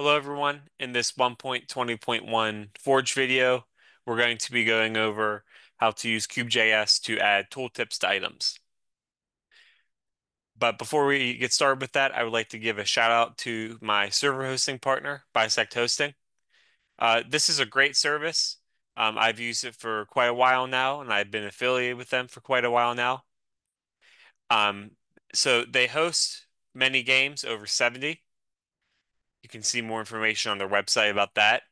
Hello everyone. In this 1.20.1 Forge video, we're going to be going over how to use KubeJS to add tooltips to items. But before we get started with that, I would like to give a shout out to my server hosting partner, Bisect Hosting. Uh, this is a great service. Um, I've used it for quite a while now, and I've been affiliated with them for quite a while now. Um, so they host many games, over 70. You can see more information on their website about that.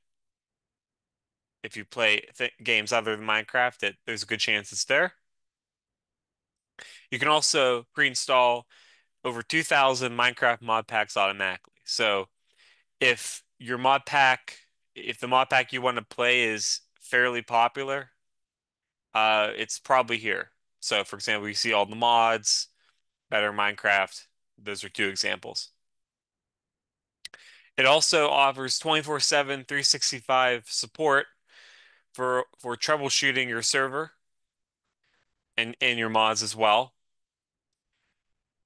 If you play games other than Minecraft, it, there's a good chance it's there. You can also pre-install over 2,000 Minecraft mod packs automatically. So if your mod pack, if the mod pack you want to play is fairly popular, uh, it's probably here. So for example, you see all the mods, Better Minecraft. Those are two examples. It also offers 24/7 365 support for for troubleshooting your server and and your mods as well.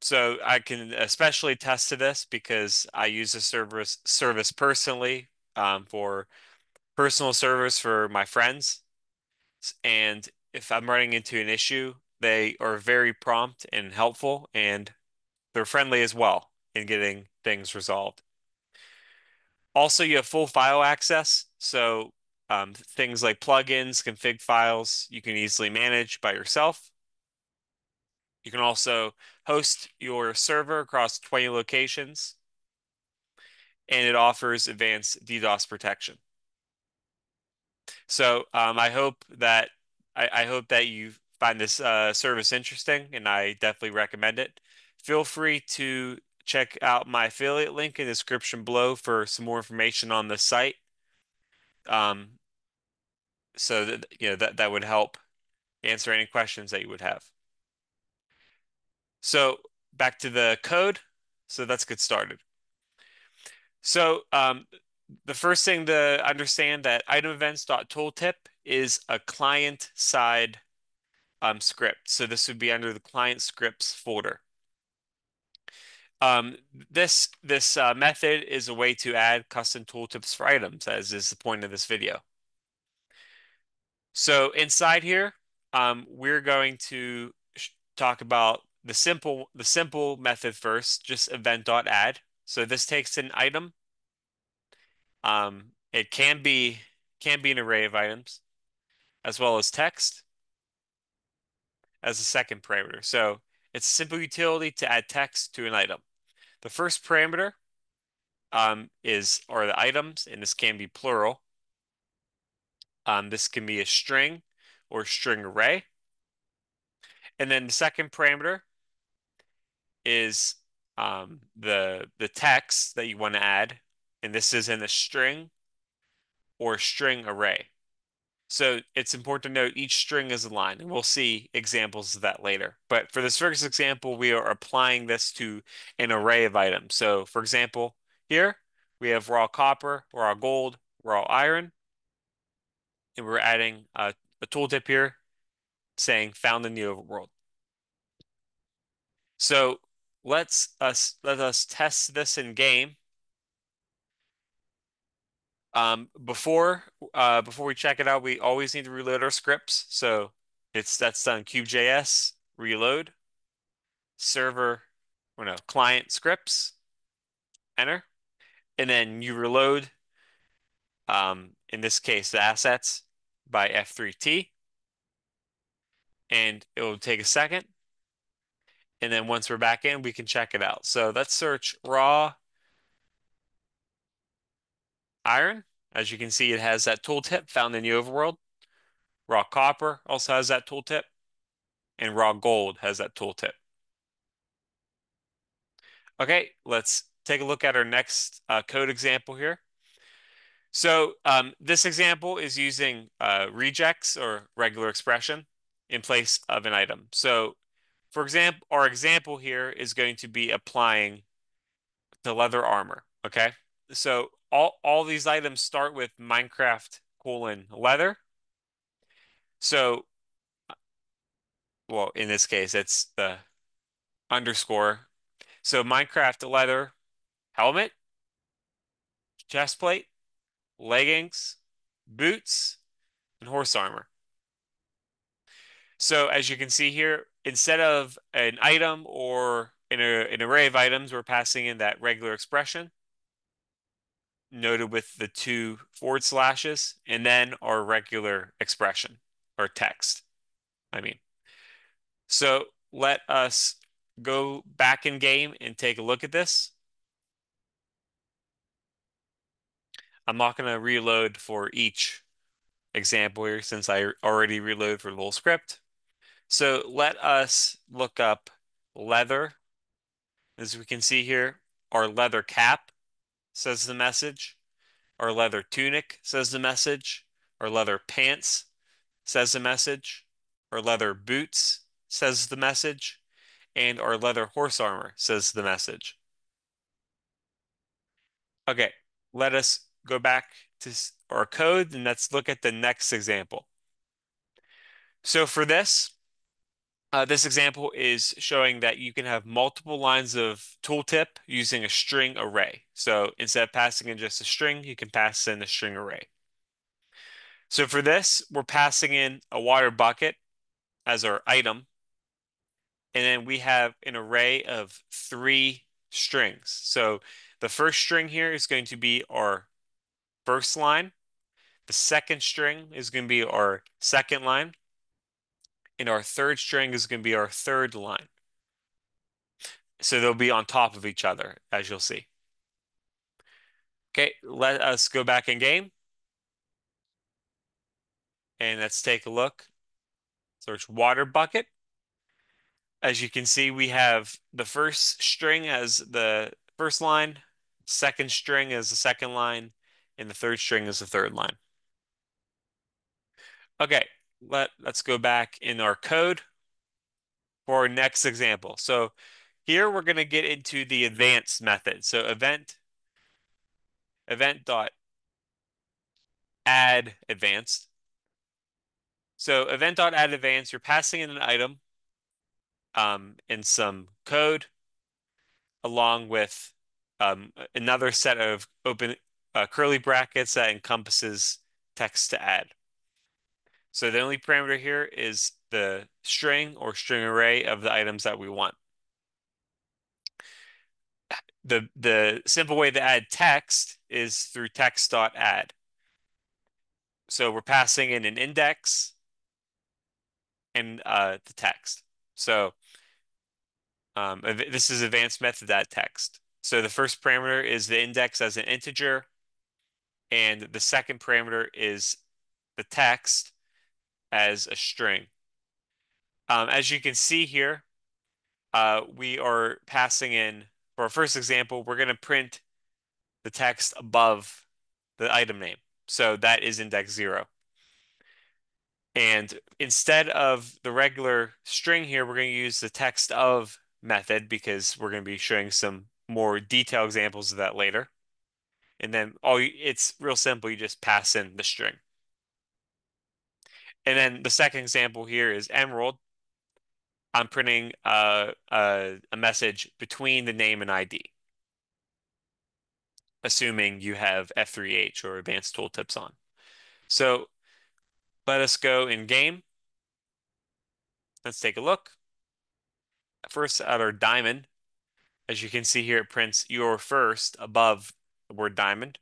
So I can especially test to this because I use the service service personally um, for personal service for my friends. And if I'm running into an issue, they are very prompt and helpful, and they're friendly as well in getting things resolved. Also, you have full file access, so um, things like plugins, config files, you can easily manage by yourself. You can also host your server across 20 locations, and it offers advanced DDoS protection. So um, I hope that I, I, hope that you find this uh, service interesting, and I definitely recommend it. Feel free to check out my affiliate link in the description below for some more information on the site. Um, so that you know that that would help answer any questions that you would have. So back to the code. So let's get started. So um, the first thing to understand that item events.tooltip is a client side um, script. So this would be under the client scripts folder. Um, this this uh, method is a way to add custom tooltips for items, as is the point of this video. So inside here, um, we're going to talk about the simple the simple method first, just event.add. So this takes an item. Um, it can be can be an array of items, as well as text as a second parameter. So it's a simple utility to add text to an item. The first parameter um, is are the items, and this can be plural. Um, this can be a string or string array. And then the second parameter is um, the the text that you want to add, and this is in a string or string array. So it's important to note each string is a line, and we'll see examples of that later. But for this first example, we are applying this to an array of items. So for example, here we have raw copper, raw gold, raw iron, and we're adding a, a tooltip here saying found in the overworld. So let's us let us test this in game. Um, before uh, before we check it out, we always need to reload our scripts. So it's that's done. KubeJS reload. Server or no client scripts. Enter. And then you reload um, in this case the assets by F3T and it will take a second. And then once we're back in we can check it out. So let's search raw iron. As you can see, it has that tooltip found in the overworld. Raw copper also has that tooltip. And raw gold has that tooltip. Okay, let's take a look at our next uh, code example here. So um, this example is using uh, regex or regular expression in place of an item. So for example, our example here is going to be applying the leather armor, okay? So all all these items start with Minecraft colon leather. So, uh, well, in this case, it's the underscore. So Minecraft leather helmet, chest plate, leggings, boots, and horse armor. So as you can see here, instead of an item or an, an array of items, we're passing in that regular expression noted with the two forward slashes, and then our regular expression or text. I mean, so let us go back in game and take a look at this. I'm not going to reload for each example here since I already reloaded for the whole script. So let us look up leather. As we can see here, our leather cap says the message. Our leather tunic says the message. Our leather pants says the message. Our leather boots says the message. And our leather horse armor says the message. Okay, let us go back to our code and let's look at the next example. So for this, uh, this example is showing that you can have multiple lines of tooltip using a string array. So instead of passing in just a string, you can pass in a string array. So for this, we're passing in a water bucket as our item. And then we have an array of three strings. So the first string here is going to be our first line. The second string is going to be our second line. And our third string is going to be our third line. So they'll be on top of each other, as you'll see. Okay, let us go back in game. And let's take a look. Search water bucket. As you can see, we have the first string as the first line, second string as the second line, and the third string as the third line. Okay, let, let's go back in our code for our next example. So here we're going to get into the advanced method. So event, event dot add advanced. So event dot add advanced, you're passing in an item um, in some code along with um, another set of open uh, curly brackets that encompasses text to add. So the only parameter here is the string or string array of the items that we want. The, the simple way to add text is through text.add. So we're passing in an index and uh, the text. So um, this is advanced method add text. So the first parameter is the index as an integer, and the second parameter is the text as a string. Um, as you can see here, uh, we are passing in, for our first example, we're going to print the text above the item name. So that is index zero. And instead of the regular string here, we're going to use the text of method because we're going to be showing some more detailed examples of that later. And then all it's real simple. You just pass in the string. And then the second example here is Emerald. I'm printing a, message between the name and ID, assuming you have F3H or advanced tooltips on. So let us go in game. Let's take a look. First at our diamond, as you can see here, it prints your first above the word diamond.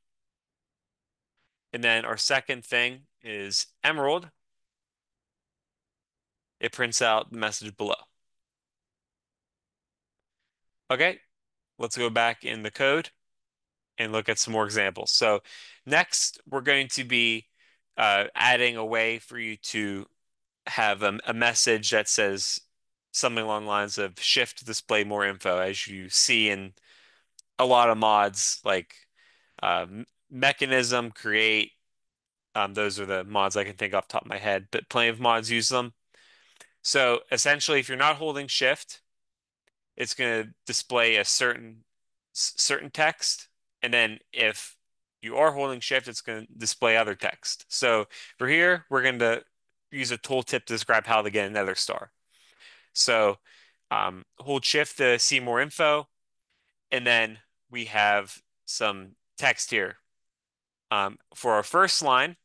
And then our second thing is emerald it prints out the message below. Okay, let's go back in the code and look at some more examples. So next, we're going to be uh, adding a way for you to have a, a, message that says something along the lines of shift display more info as you see in a lot of mods like uh, Mekanism, Create. Um, those are the mods I can think off top of my head, but plenty of mods use them. So essentially, if you're not holding shift, it's going to display a certain certain text. And then if you are holding shift, it's going to display other text. So for here, we're going to use a tooltip to describe how to get another star. So um, hold shift to see more info. And then we have some text here Um, for our first line,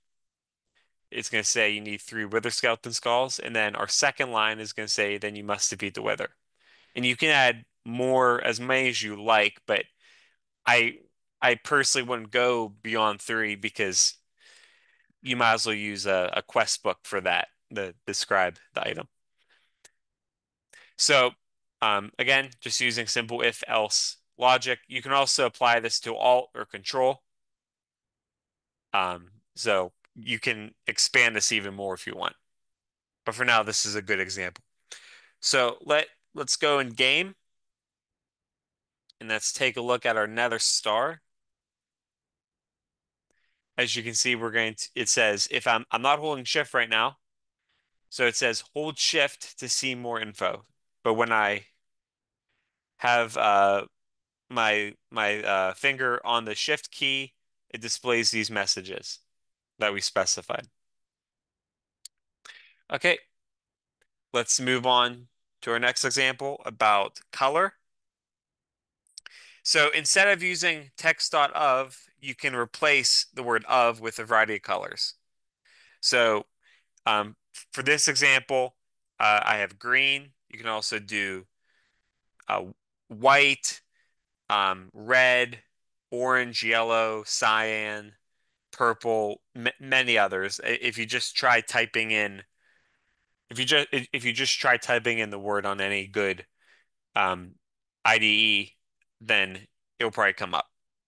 it's going to say you need three wither skeleton skulls, and then our second line is going to say then you must defeat the wither. And you can add more as many as you like, but I I personally wouldn't go beyond three because you might as well use a, a quest book for that to describe the item. So um, again, just using simple if else logic. You can also apply this to alt or control. Um, so you can expand this even more if you want. But for now, this is a good example. So let let's go in game and let's take a look at our nether star. As you can see, we're going to, it says, if I'm, I'm not holding shift right now. So it says hold shift to see more info. But when I have uh, my my uh, finger on the shift key, it displays these messages that we specified. Okay, let's move on to our next example about color. So instead of using text.of, you can replace the word of with a variety of colors. So um, for this example, uh, I have green. You can also do uh, white, um, red, orange, yellow, cyan, purple, many others. If you just try typing in, if you just if you just try typing in the word on any good um, IDE, then it'll probably come up.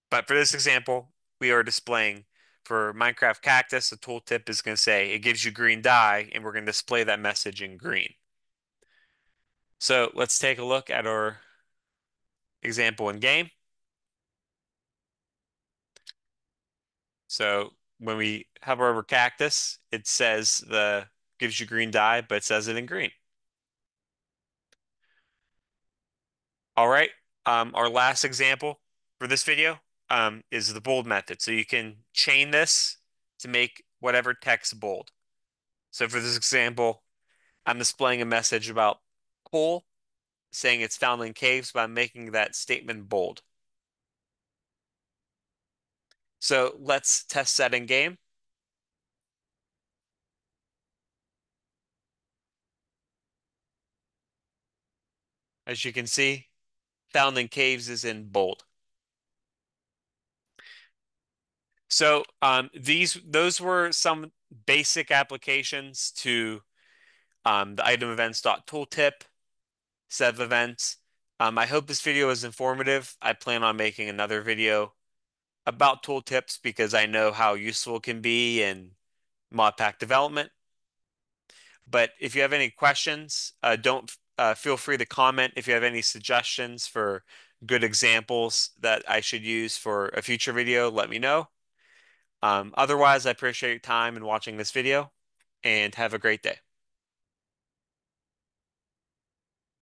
But for this example, we are displaying for Minecraft Cactus, the tooltip is going to say it gives you green dye, and we're going to display that message in green. So let's take a look at our example in game. So when we hover over cactus, it says the gives you green dye, but it says it in green. All right, um, our last example for this video um, is the bold method. So you can chain this to make whatever text bold. So for this example, I'm displaying a message about coal, saying it's found in caves by making that statement bold. So let's test that in game. As you can see, found in caves is in bold. So um, these those were some basic applications to um, the item events.tooltip set of events. Um, I hope this video was informative. I plan on making another video about tooltips because I know how useful it can be in mod pack development. But if you have any questions, uh, don't uh, feel free to comment if you have any suggestions for good examples that I should use for a future video, let me know. Um, otherwise, I appreciate your time and watching this video and have a great day.